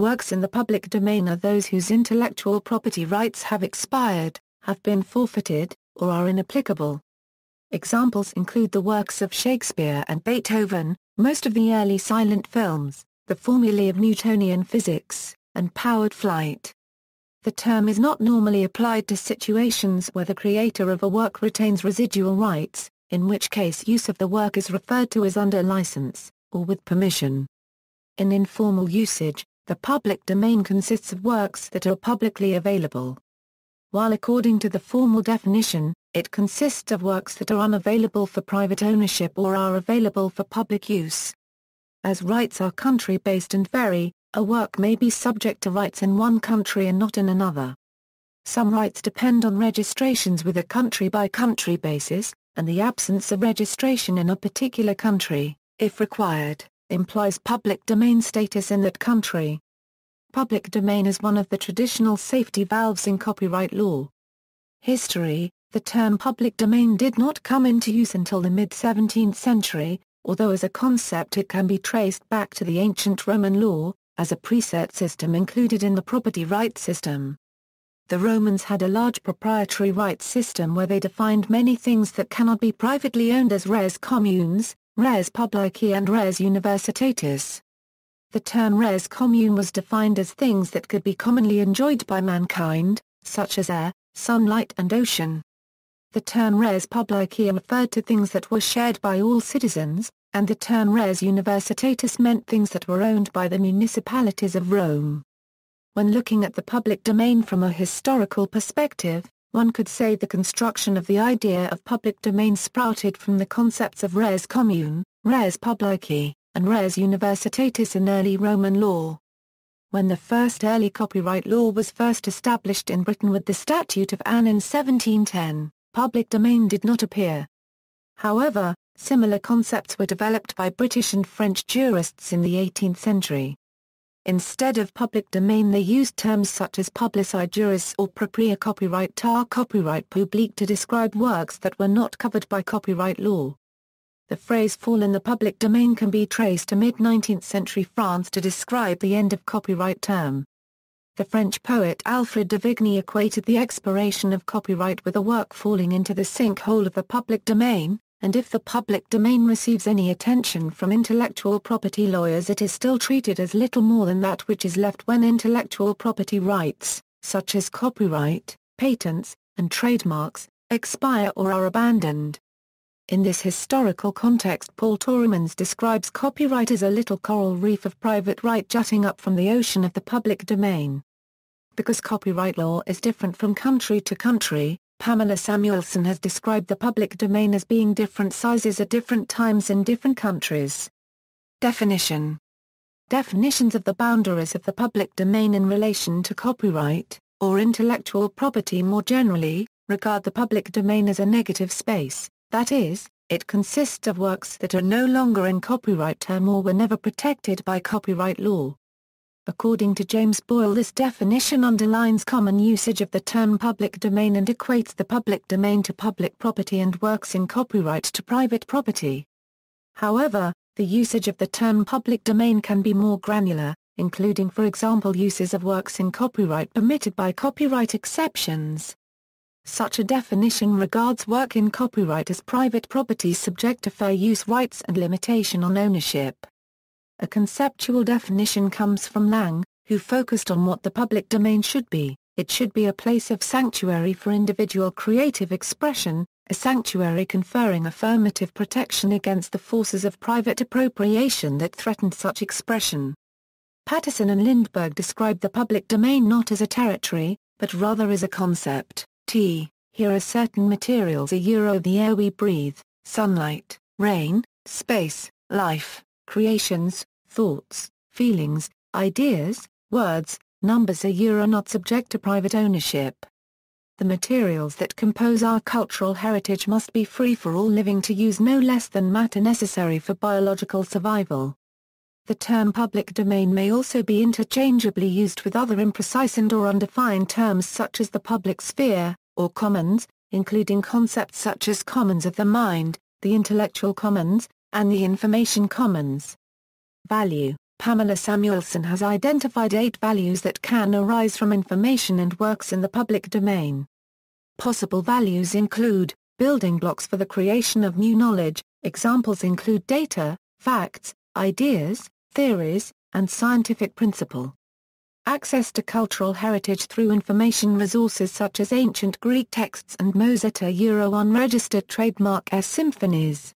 works in the public domain are those whose intellectual property rights have expired, have been forfeited, or are inapplicable. Examples include the works of Shakespeare and Beethoven, most of the early silent films, the formulae of Newtonian physics, and powered flight. The term is not normally applied to situations where the creator of a work retains residual rights, in which case use of the work is referred to as under license, or with permission. In informal usage, the public domain consists of works that are publicly available. While according to the formal definition, it consists of works that are unavailable for private ownership or are available for public use. As rights are country-based and vary, a work may be subject to rights in one country and not in another. Some rights depend on registrations with a country-by-country -country basis, and the absence of registration in a particular country, if required, implies public domain status in that country. Public domain is one of the traditional safety valves in copyright law. History The term public domain did not come into use until the mid-17th century, although as a concept it can be traced back to the ancient Roman law, as a preset system included in the property rights system. The Romans had a large proprietary rights system where they defined many things that cannot be privately owned as res communes, res publici and res universitatis. The term res commune was defined as things that could be commonly enjoyed by mankind, such as air, sunlight and ocean. The term res publici referred to things that were shared by all citizens, and the term res universitatis meant things that were owned by the municipalities of Rome. When looking at the public domain from a historical perspective, one could say the construction of the idea of public domain sprouted from the concepts of res commune, res publici, and res universitatis in early Roman law. When the first early copyright law was first established in Britain with the Statute of Anne in 1710, public domain did not appear. However, similar concepts were developed by British and French jurists in the 18th century. Instead of public domain they used terms such as publici juris or propria copyright tar copyright publique to describe works that were not covered by copyright law. The phrase fall in the public domain can be traced to mid-19th century France to describe the end of copyright term. The French poet Alfred de Vigny equated the expiration of copyright with a work falling into the sinkhole of the public domain, and if the public domain receives any attention from intellectual property lawyers it is still treated as little more than that which is left when intellectual property rights, such as copyright, patents, and trademarks, expire or are abandoned. In this historical context Paul Torremans describes copyright as a little coral reef of private right jutting up from the ocean of the public domain. Because copyright law is different from country to country, Pamela Samuelson has described the public domain as being different sizes at different times in different countries. Definition Definitions of the boundaries of the public domain in relation to copyright, or intellectual property more generally, regard the public domain as a negative space, that is, it consists of works that are no longer in copyright term or were never protected by copyright law. According to James Boyle this definition underlines common usage of the term public domain and equates the public domain to public property and works in copyright to private property. However, the usage of the term public domain can be more granular, including for example uses of works in copyright permitted by copyright exceptions. Such a definition regards work in copyright as private property subject to fair use rights and limitation on ownership. A conceptual definition comes from Lange, who focused on what the public domain should be. It should be a place of sanctuary for individual creative expression, a sanctuary conferring affirmative protection against the forces of private appropriation that threatened such expression. Patterson and Lindberg described the public domain not as a territory, but rather as a concept. T. Here are certain materials a euro the air we breathe, sunlight, rain, space, life, creations, thoughts, feelings, ideas, words, numbers a are not subject to private ownership. The materials that compose our cultural heritage must be free for all living to use no less than matter necessary for biological survival. The term public domain may also be interchangeably used with other imprecise and or undefined terms such as the public sphere, or commons, including concepts such as commons of the mind, the intellectual commons, and the information commons. Value Pamela Samuelson has identified eight values that can arise from information and works in the public domain. Possible values include building blocks for the creation of new knowledge, examples include data, facts, ideas, theories, and scientific principle. Access to cultural heritage through information resources such as ancient Greek texts and Mozart Euro unregistered trademark S symphonies.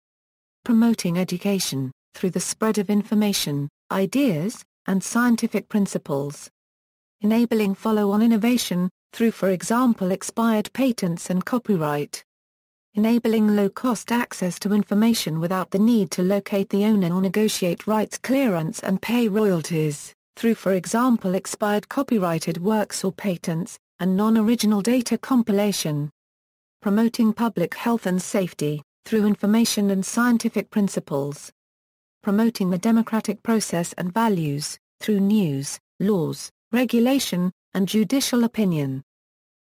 Promoting education, through the spread of information, ideas, and scientific principles. Enabling follow-on innovation, through for example expired patents and copyright. Enabling low-cost access to information without the need to locate the owner or negotiate rights clearance and pay royalties, through for example expired copyrighted works or patents, and non-original data compilation. Promoting public health and safety, through information and scientific principles promoting the democratic process and values, through news, laws, regulation, and judicial opinion.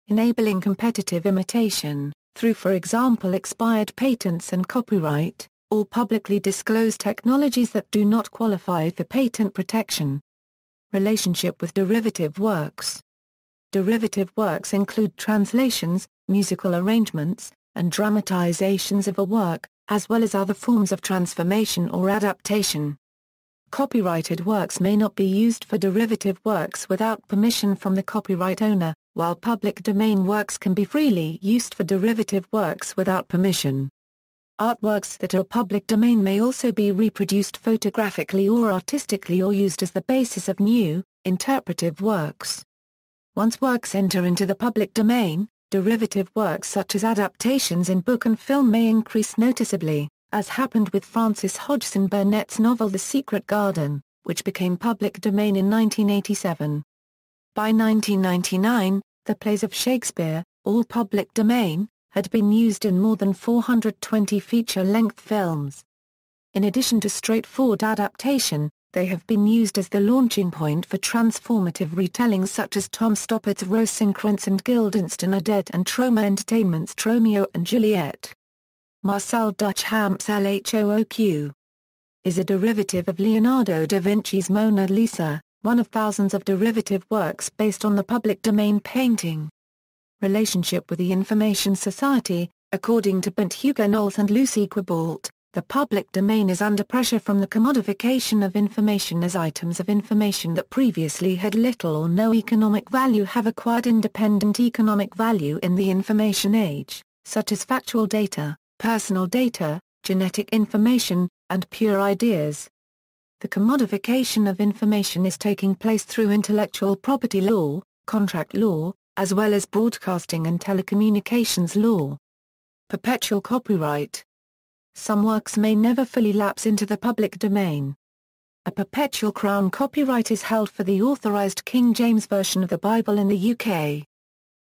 Enabling competitive imitation, through for example expired patents and copyright, or publicly disclosed technologies that do not qualify for patent protection. Relationship with derivative works. Derivative works include translations, musical arrangements, and dramatizations of a work, as well as other forms of transformation or adaptation. Copyrighted works may not be used for derivative works without permission from the copyright owner, while public domain works can be freely used for derivative works without permission. Artworks that are public domain may also be reproduced photographically or artistically or used as the basis of new, interpretive works. Once works enter into the public domain, Derivative works such as adaptations in book and film may increase noticeably, as happened with Frances Hodgson Burnett's novel The Secret Garden, which became public domain in 1987. By 1999, the plays of Shakespeare, all public domain, had been used in more than 420 feature-length films. In addition to straightforward adaptation, they have been used as the launching point for transformative retellings such as Tom Stoppard's Rosencrantz and Guildenstern are Dead and Troma Entertainment's Tromeo and Juliet. Marcel Duchamp's LHOOQ is a derivative of Leonardo da Vinci's Mona Lisa, one of thousands of derivative works based on the public domain painting. Relationship with the Information Society, according to Bernt Hugenholtz and Lucie Guibault, the public domain is under pressure from the commodification of information as items of information that previously had little or no economic value have acquired independent economic value in the information age, such as factual data, personal data, genetic information, and pure ideas. The commodification of information is taking place through intellectual property law, contract law, as well as broadcasting and telecommunications law. Perpetual copyright some works may never fully lapse into the public domain. A perpetual crown copyright is held for the authorized King James Version of the Bible in the UK.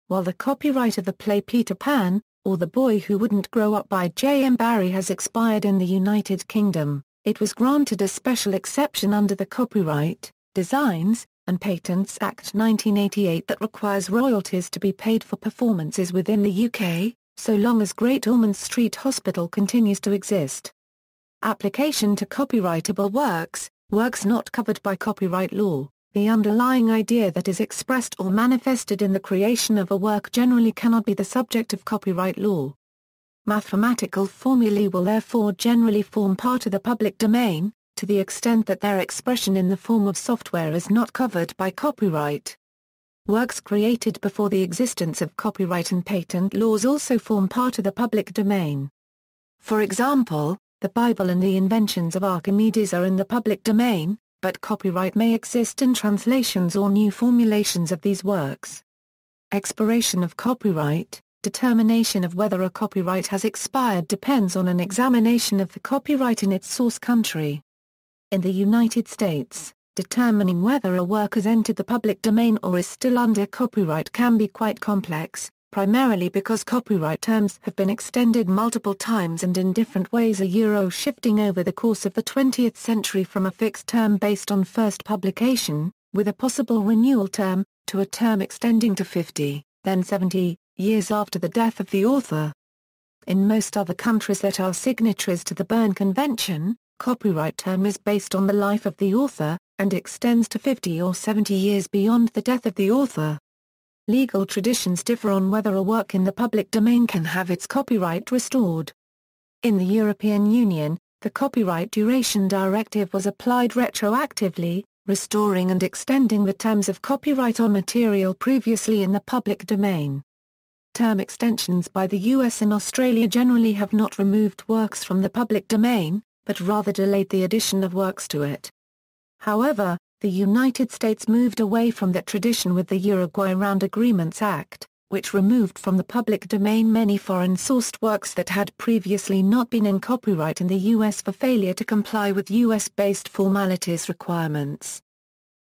While the copyright of the play Peter Pan, or The Boy Who Wouldn't Grow Up by J. M. Barrie has expired in the United Kingdom, it was granted a special exception under the Copyright, Designs, and Patents Act 1988 that requires royalties to be paid for performances within the UK, so long as Great Ormond Street Hospital continues to exist. Application to copyrightable works, works not covered by copyright law. The underlying idea that is expressed or manifested in the creation of a work generally cannot be the subject of copyright law. Mathematical formulae will therefore generally form part of the public domain, to the extent that their expression in the form of software is not covered by copyright. Works created before the existence of copyright and patent laws also form part of the public domain. For example, the Bible and the inventions of Archimedes are in the public domain, but copyright may exist in translations or new formulations of these works. Expiration of copyright Determination of whether a copyright has expired depends on an examination of the copyright in its source country. In the United States, determining whether a work has entered the public domain or is still under copyright can be quite complex, primarily because copyright terms have been extended multiple times and in different ways a euro shifting over the course of the 20th century from a fixed term based on first publication, with a possible renewal term, to a term extending to 50, then 70, years after the death of the author. In most other countries that are signatories to the Berne Convention, copyright term is based on the life of the author, and extends to 50 or 70 years beyond the death of the author. Legal traditions differ on whether a work in the public domain can have its copyright restored. In the European Union, the Copyright Duration Directive was applied retroactively, restoring and extending the terms of copyright on material previously in the public domain. Term extensions by the US and Australia generally have not removed works from the public domain, but rather delayed the addition of works to it. However, the United States moved away from that tradition with the Uruguay Round Agreements Act, which removed from the public domain many foreign-sourced works that had previously not been in copyright in the U.S. for failure to comply with U.S.-based formalities requirements.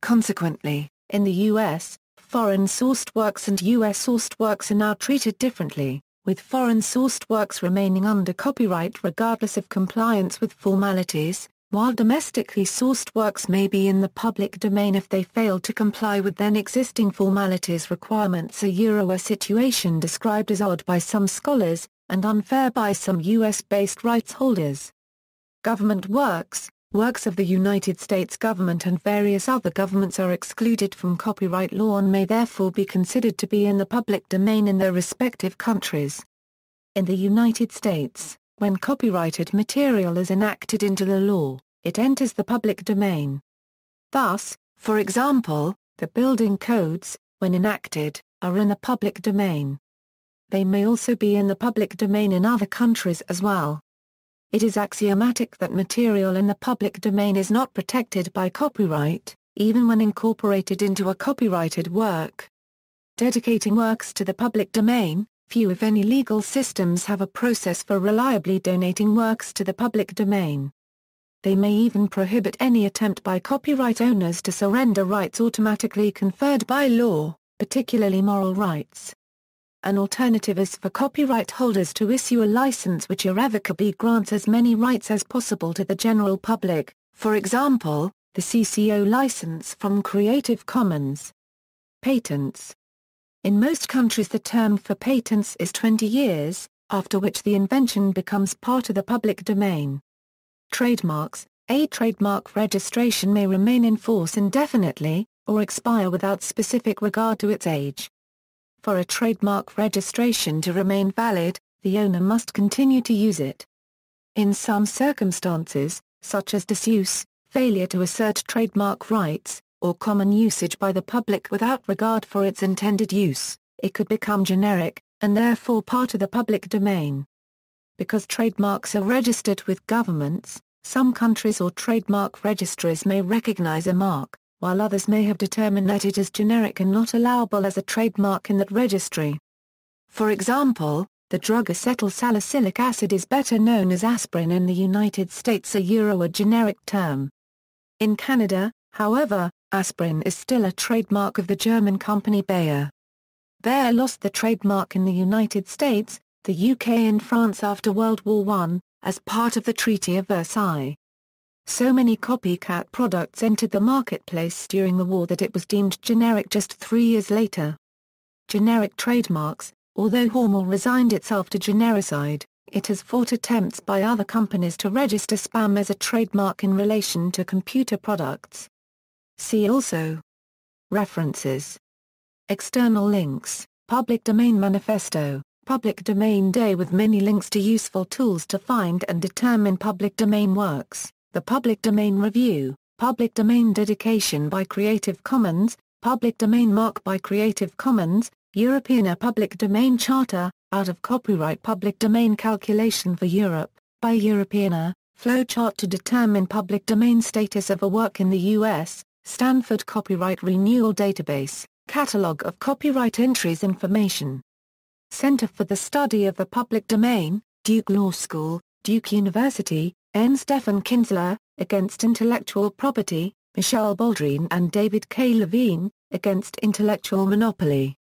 Consequently, in the U.S., foreign-sourced works and U.S.-sourced works are now treated differently, with foreign-sourced works remaining under copyright regardless of compliance with formalities, while domestically sourced works may be in the public domain if they fail to comply with then existing formalities requirements a Euro a situation described as odd by some scholars, and unfair by some U.S.-based rights holders. Government works, works of the United States government and various other governments are excluded from copyright law and may therefore be considered to be in the public domain in their respective countries. In the United States, when copyrighted material is enacted into the law, it enters the public domain. Thus, for example, the building codes, when enacted, are in the public domain. They may also be in the public domain in other countries as well. It is axiomatic that material in the public domain is not protected by copyright, even when incorporated into a copyrighted work. Dedicating works to the public domain, Few if any legal systems have a process for reliably donating works to the public domain. They may even prohibit any attempt by copyright owners to surrender rights automatically conferred by law, particularly moral rights. An alternative is for copyright holders to issue a license which irrevocably grants as many rights as possible to the general public, for example, the CC0 license from Creative Commons. Patents in most countries the term for patents is 20 years, after which the invention becomes part of the public domain. Trademarks A trademark registration may remain in force indefinitely, or expire without specific regard to its age. For a trademark registration to remain valid, the owner must continue to use it. In some circumstances, such as disuse, failure to assert trademark rights, or common usage by the public without regard for its intended use, it could become generic, and therefore part of the public domain. Because trademarks are registered with governments, some countries or trademark registries may recognize a mark, while others may have determined that it is generic and not allowable as a trademark in that registry. For example, the drug acetyl salicylic acid is better known as aspirin in the United States a euro a generic term. In Canada, however, Aspirin is still a trademark of the German company Bayer. Bayer lost the trademark in the United States, the UK and France after World War I, as part of the Treaty of Versailles. So many copycat products entered the marketplace during the war that it was deemed generic just three years later. Generic trademarks, although Hormel resigned itself to genericide, it has fought attempts by other companies to register spam as a trademark in relation to computer products. See also. References. External links, Public Domain Manifesto, Public Domain Day with many links to useful tools to find and determine public domain works, The Public Domain Review, Public Domain Dedication by Creative Commons, Public Domain Mark by Creative Commons, European Public Domain Charter, Out of Copyright Public Domain Calculation for Europe, by Europeana, Flowchart to determine public domain status of a work in the U.S., Stanford Copyright Renewal Database, Catalog of Copyright Entries Information. Center for the Study of the Public Domain, Duke Law School, Duke University, N. Stephan Kinsella, Against Intellectual Property, Michele Boldrin and David K. Levine, Against Intellectual Monopoly.